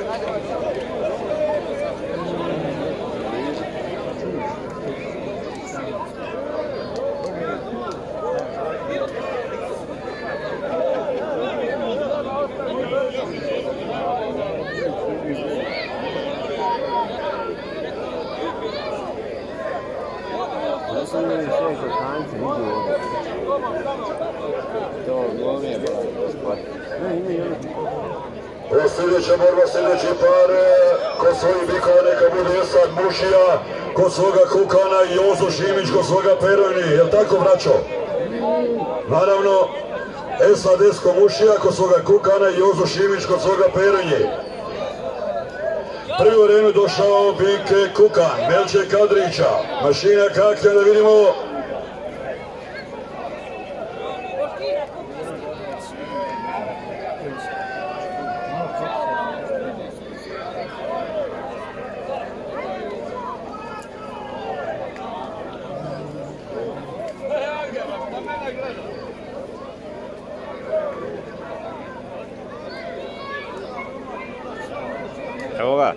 还是这个山挺多的，都多点吧，哎，没有。Ovo sljedeća borba, sljedeći par, kod svojih bikova neka bude Esad Mušija, kod svoga Kukana i Jozo Šimić, kod svoga Perojni, jel tako braćo? Naravno, Esad Esko Mušija, kod svoga Kukana i Jozo Šimić, kod svoga Perojni. Prvi u arenu došao Binke Kukan, Melče Kadrića, mašina kakja da vidimo Evo ga.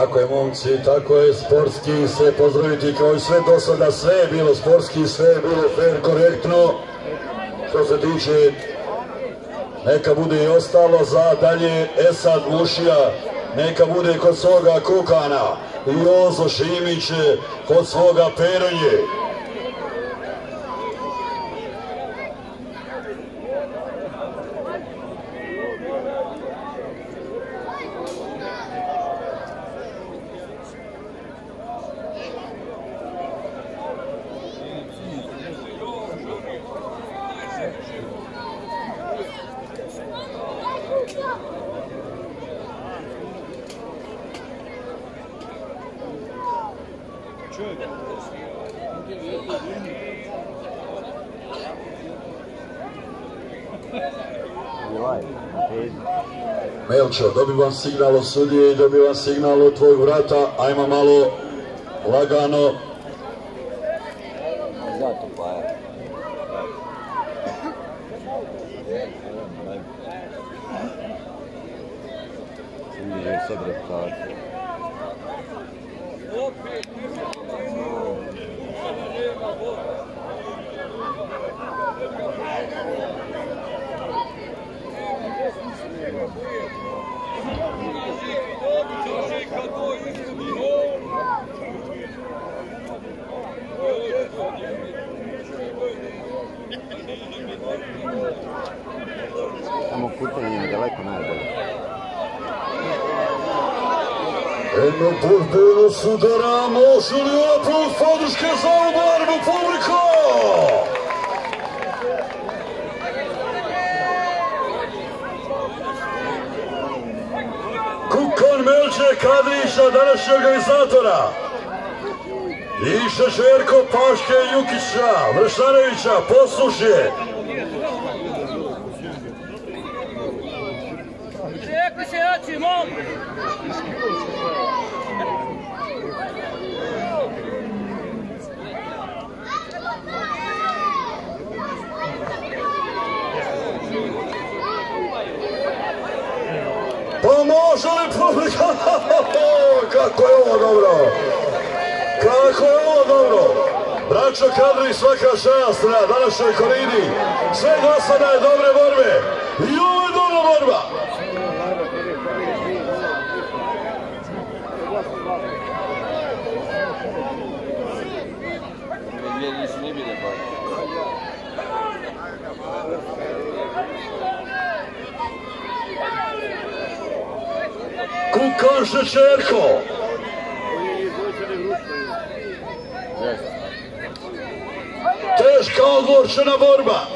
Tako je momci, tako je sportski sve pozdraviti kao i sve do sada, sve je bilo sportski, sve je bilo fair, korektno. Što se tiče, neka bude i ostalo za dalje Esad Mušija, neka bude kod svoga Kukana i Jozo Šimić kod svoga Peronje. Melčo, dobivam signal od sudije i dobivam signal od tvojeg vrata, ajmo malo lagano. Zato pa je. Vidi je sad reputacija. favor. Jedno pošteno sudara, može li aplauz podrške za ovu borbu publiko? Kukan Melče Kadrića, današnji organizatora. I Šešerko Paške Jukića, Vršanovića, poslušje. Rekli se jači, mom! Pa može li publika? Kako je ovo dobro? Kako je ovo dobro? Braćo kadri svaka čast na današnjoj koridi. Sve je dobre borbe. I ovo je dobra borba. Kukan Šečerko. Teška odlučena borba.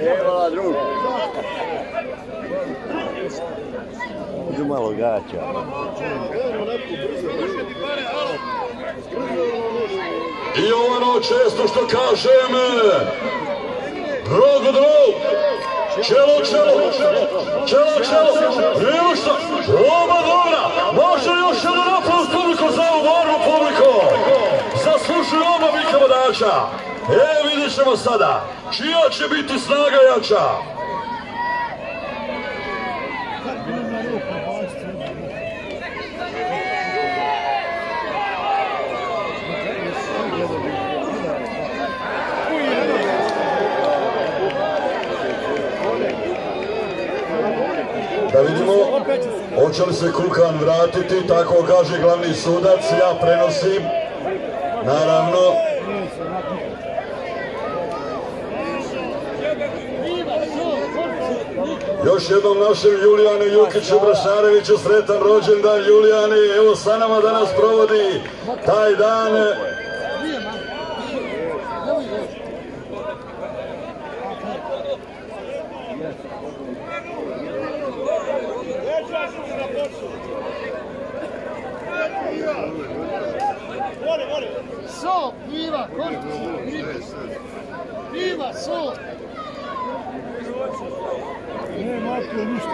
Evo, drug. Idu malo gaća. I ono često što kažem, rog od rog, čelo, čelo, čelo, čelo, priušta, oba dobra, može još jedan aplauz publiko za ovu borbu publiko, zaslušuju oba Vodača. E, vidjet ćemo sada, čija će biti snaga jača. Da vidimo, hoće li se Kukan vratiti, tako kaže glavni sudac, ja prenosim, naravno. Još jednom našem Julijanu Jukiću Brašareviću sretan rođendan Julijani, evo sa nama danas provodi taj dan. So, viva, viva, viva, so. Ne, ništa.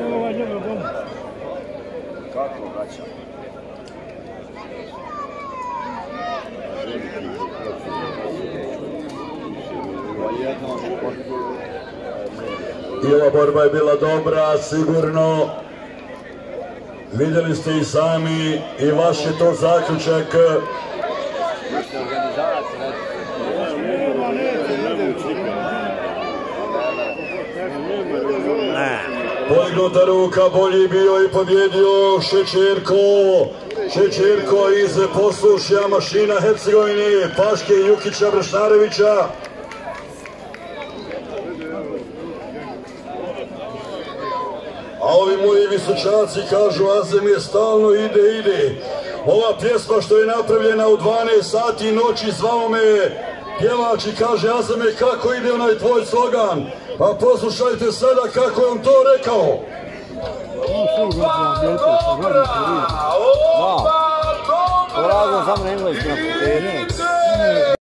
Evo ovaj njegov dom. Kako gaća? I ova borba je bila dobra, sigurno. Vidjeli ste i sami i vaš je to zaključak. Gledajući. Podignuta ruka, bolji bio i pobjedio Šećerko. Šećerko iz poslušja mašina Hercegovine, Paške Jukića Bršnarevića. A ovi moji visočaci kažu Azem je stalno ide, ide. Ova pjesma što je napravljena u 12 sati noći zvao me pjevač i kaže Azeme kako ide onaj tvoj slogan. Pa poslušajte sada kako je on to rekao. Polazno sam na engleskom.